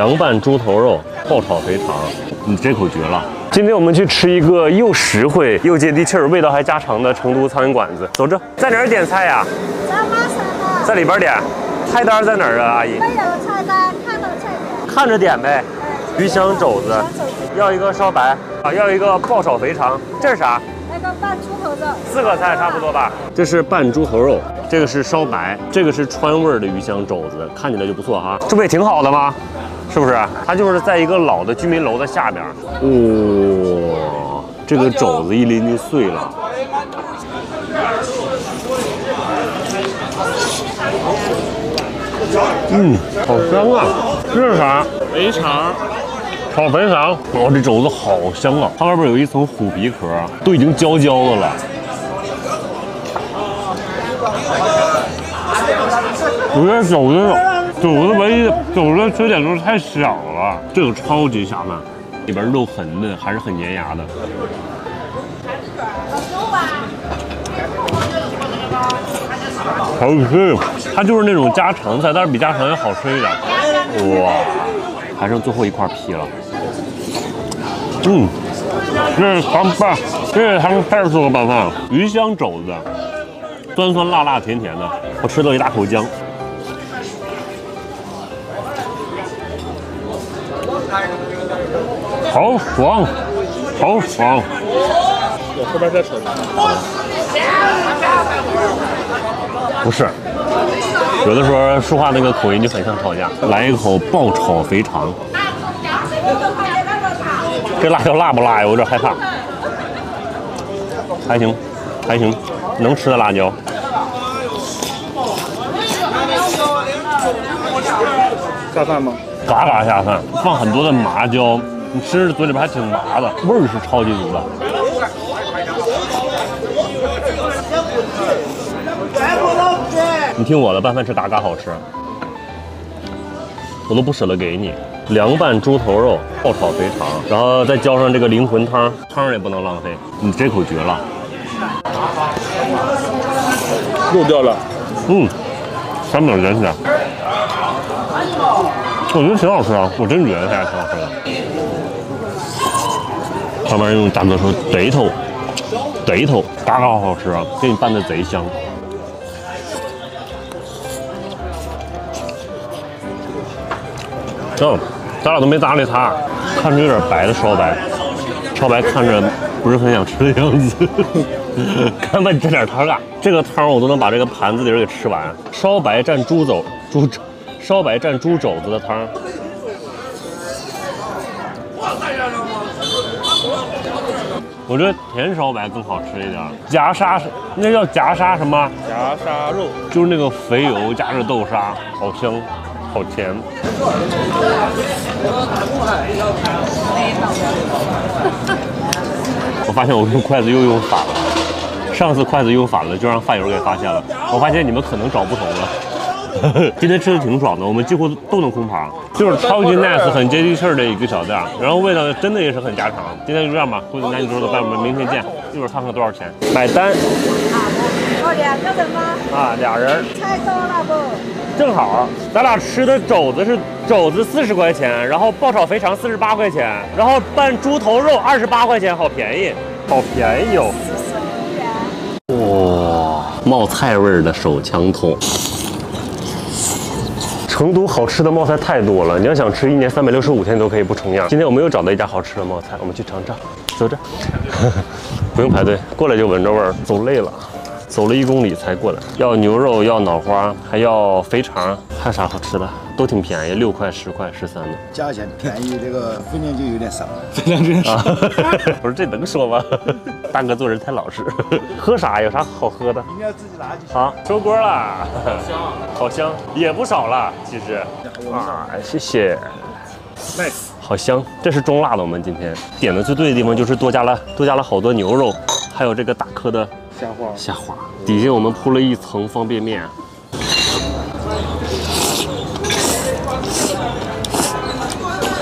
凉拌猪头肉，爆炒肥肠，你这口绝了。今天我们去吃一个又实惠又接地气儿、味道还家常的成都苍蝇馆子。走着，在哪儿点菜呀？在马。在里边点。菜单在哪儿啊，阿姨？没有菜单，看着菜单。看着点呗。鱼香肘子，要一个烧白啊，要一个爆炒肥肠。这是啥？那个拌猪头肉。四个菜差不多吧？这是拌猪头肉，这个是烧白，这个是川味的鱼香肘子，看起来就不错哈。这不也挺好的吗？是不是？它就是在一个老的居民楼的下边。哇，这个肘子一拎就碎了。嗯，好香啊！这是啥？肥肠。炒肥肠。哇，这肘子好香啊！它外边有一层虎皮壳，都已经焦焦的了。我觉得肘子。肘子唯一肘子的缺点就是太小了，这个超级下饭，里边肉很嫩，还是很粘牙的。好吃，它就是那种家常菜，但是比家常要好吃。一点。哇，还剩最后一块皮了。嗯，这是汤拌，这是他们派出所的拌饭，鱼香肘子，酸酸辣辣甜甜的，我吃。了一大口姜。好爽，好爽！我后边再吃。不是，有的时候说话那个口音就很像吵架。来一口爆炒肥肠，这辣椒辣不辣呀？我有点害怕。还行，还行，能吃的辣椒。下饭吗？嘎嘎下饭，放很多的麻椒，你吃着嘴里边还挺麻的，味儿是超级足的。你听我的，拌饭吃嘎嘎好吃，我都不舍得给你。凉拌猪头肉，爆炒肥肠，然后再浇上这个灵魂汤，汤也不能浪费，你这口绝了。肉掉了，嗯，三秒连起来。我觉得挺好吃啊，我真觉得它挺好吃的。旁边用大哥说对头，对头，嘎嘎好吃啊，给你拌的贼香。行，咱俩都没搭理他，看着有点白的烧白，烧白看着不是很想吃的样子。看把你这点汤啊，这个汤我都能把这个盘子底儿给吃完。烧白蘸猪肘，猪肘。烧白蘸猪肘子的汤，我觉得甜烧白更好吃一点。夹沙那叫夹沙什么？夹沙肉，就是那个肥油加着豆沙，好香，好甜。我发现我用筷子又用反了，上次筷子用反了，就让饭友给发现了。我发现你们可能找不同了。今天吃的挺爽的，我们几乎都能空盘，就是超级 nice、很接地气儿的一个小店，然后味道真的也是很家常。今天就这样吧，估计南京周的饭我们明天见，一会儿看看多少钱，买单。哦，两个人吗？啊，俩人。太多了不？正好，咱俩吃的肘子是肘子四十块钱，然后爆炒肥肠四十八块钱，然后拌猪头肉二十八块钱，好便宜，好便宜哦。哇，冒菜味儿的手枪筒。成都好吃的冒菜太多了，你要想吃，一年三百六十五天都可以不重样。今天我们又找到一家好吃的冒菜，我们去尝尝。走着，不用排队，过来就闻着味儿。走累了，走了一公里才过来。要牛肉，要脑花，还要肥肠，还有啥好吃的？都挺便宜，六块、十块、十三的。价钱便宜，这个分量就有点少。分量真少。不是这能说吗？大哥做人太老实。喝啥？有啥好喝的？自己拿去。好，收锅了。香，好香，也不少了，其实。啊，谢谢。Nice，好香。这是中辣的，我们今天点的最对的地方就是多加了多加了好多牛肉，还有这个大颗的虾花。虾花。底下我们铺了一层方便面。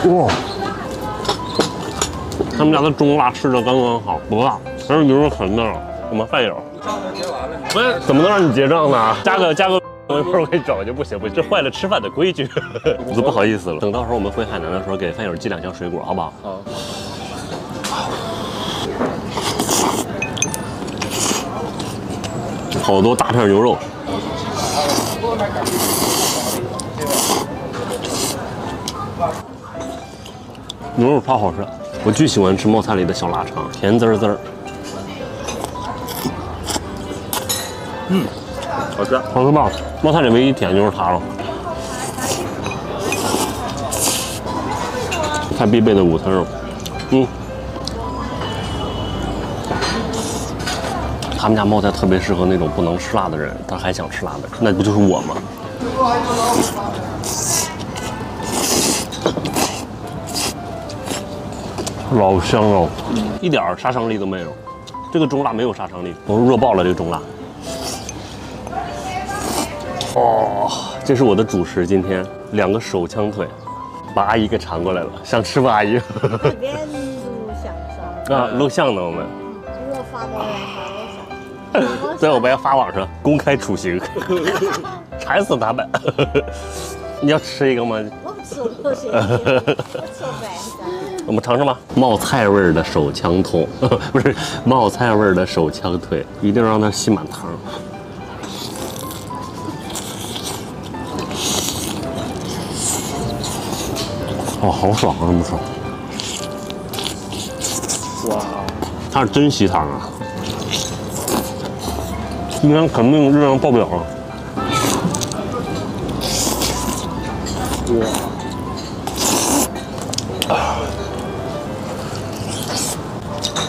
哇，他们家的中辣吃的刚刚好，不辣，但是牛肉很嫩。我们饭友，喂，怎么能让你结账呢？加个加个我一会儿我给你找去，不行不行，这坏了吃饭的规矩。我都不好意思了。等到时候我们回海南的时候，给饭友寄两箱水果，好不好？好。好多大片牛肉。牛肉超好吃，我巨喜欢吃冒菜里的小腊肠，甜滋滋儿。好吃。好吃吧？冒菜里唯一甜就是它了。菜必备的午餐肉，嗯。他们家冒菜特别适合那种不能吃辣的人，但还想吃辣的，那不就是我吗？老香了，一点杀伤力都没有。这个中辣没有杀伤力，我弱爆了这个中辣。哦，这是我的主食，今天两个手枪腿，把阿姨给缠过来了，想吃不阿姨？这边录享受，啊，录像呢我们，如果发过来发我想。在我们要发网上公开处刑，馋死他们。你要吃一个吗？我不吃，我不行，我吃白菜。我们尝尝吧。冒菜味儿的手枪筒，不是冒菜味儿的手枪腿，一定让它吸满汤。哦，好爽啊！这么爽，哇，它是真吸汤啊！今天肯定热量爆表啊！哇，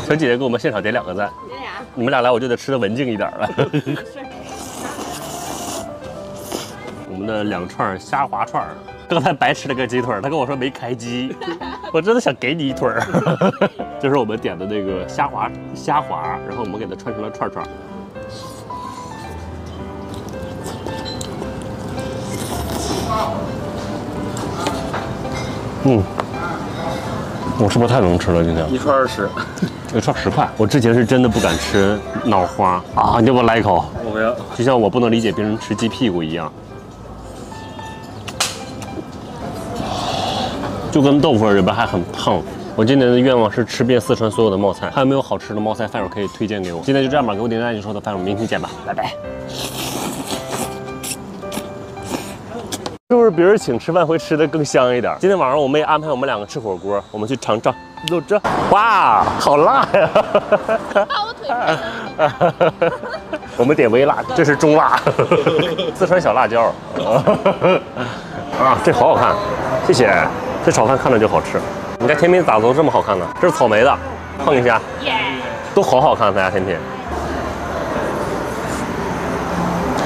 小姐姐给我们现场点两个赞，你们俩来我就得吃的文静一点了。我们的两串虾滑串儿，刚才白吃了个鸡腿，他跟我说没开机，我真的想给你一腿儿。这是我们点的那个虾滑虾滑，然后我们给它串成了串串。嗯，我是不是太能吃了今天？一串二十，一串十块。我之前是真的不敢吃脑花啊，你给我来一口，我不要。就像我不能理解别人吃鸡屁股一样。就跟豆腐里边还很烫。我今年的愿望是吃遍四川所有的冒菜，还有没有好吃的冒菜饭友可以推荐给我？今天就这样吧，给我点赞就说的饭友，明天见吧，拜拜。是不是别人请吃饭会吃的更香一点？今天晚上我们也安排我们两个吃火锅，我们去尝尝肉这，哇，好辣呀！把我腿 我们点微辣，这是中辣，四川小辣椒。啊，这好好看，谢谢。这炒饭看着就好吃。你家甜品咋都这么好看呢？这是草莓的，碰一下，都好好看，咱家甜品。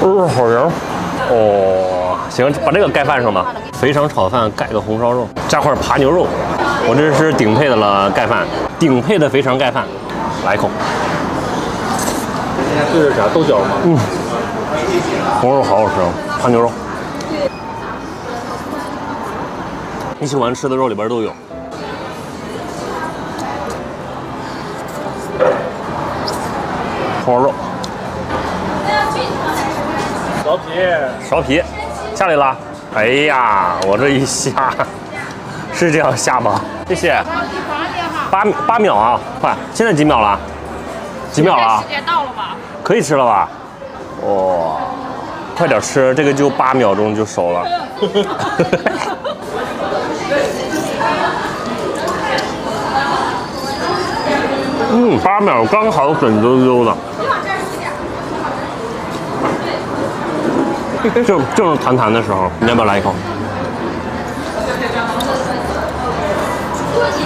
哦，好凉。哦，行，把这个盖饭上吧。肥肠炒饭盖个红烧肉，加块扒牛肉。我这是顶配的了，盖饭，顶配的肥肠盖饭，来一口。今天对着啥豆角吗？嗯，红肉好好吃啊，扒牛肉。你喜欢吃的肉里边都有。红烧肉，苕皮，苕皮，下来了。哎呀，我这一下是这样下吗？谢谢。八八秒啊，快！现在几秒了？几秒了？时间到了吧？可以吃了吧？哇、快点吃，这个就八秒钟就熟了。嗯，八秒刚好粉溜溜的，就就是弹弹的时候，你要不要来一口？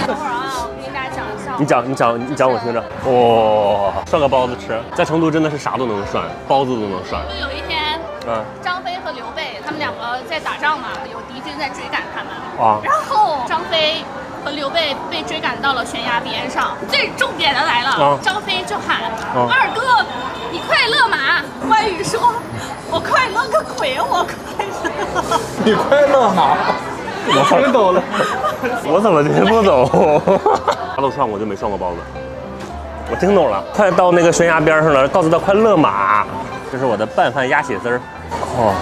等会儿啊，我给大家讲一下。你讲，你讲，你讲，我听着。哇、涮个包子吃，在成都真的是啥都能涮，包子都能涮。就有一天，嗯张飞和刘备他们两个在打仗嘛，有敌军在追赶他们，啊，然后张飞和刘备被追赶到了悬崖边上。最重点的来了，啊张飞就喊：“二哥，你快勒马！”关羽说：“我快乐个鬼，我快乐。你快乐吗？我 听懂了。我怎么听不懂？他都涮我，就没涮过包子。我听懂了，快到那个悬崖边上了，告诉他快勒马。这是我的拌饭鸭血丝儿，哦，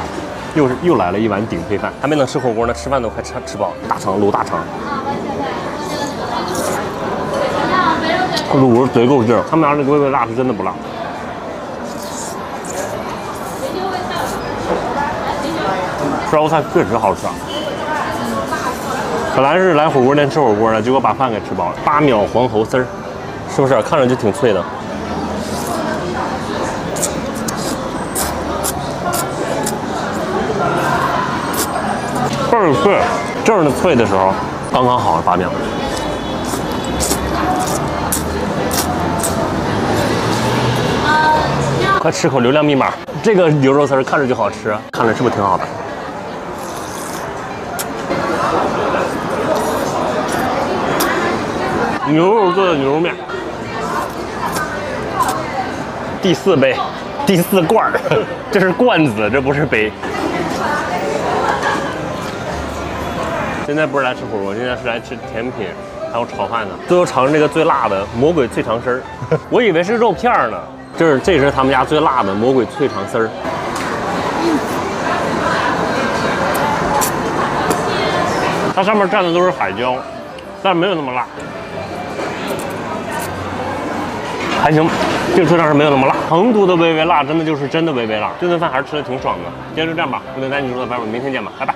又是又来了一碗顶配饭，还没等吃火锅呢，吃饭都快吃吃饱了。大肠卤大肠，卤的贼够劲儿。他们家这个微微辣是真的不辣。烧菜确实好吃啊！本来是来火锅店吃火锅的，结果把饭给吃饱了。八秒黄喉丝儿，是不是看着就挺脆的？倍儿脆，正是脆的时候，刚刚好八秒。快吃口流量密码，这个牛肉丝儿看着就好吃，看着是不是挺好的？牛肉做的牛肉面，第四杯，第四罐儿，这是罐子，这不是杯。现在不是来吃火锅，现在是来吃甜品，还有炒饭的。最后尝尝这个最辣的魔鬼脆肠丝儿，我以为是肉片儿呢。这是这是他们家最辣的魔鬼脆肠丝儿。它上面蘸的都是海椒，但是没有那么辣。还行，这个脆肠是没有那么辣。成都的微微辣真的就是真的微微辣，这顿饭还是吃的挺爽的。今天就这样吧，不能带你说的拜拜，明天见吧，拜拜。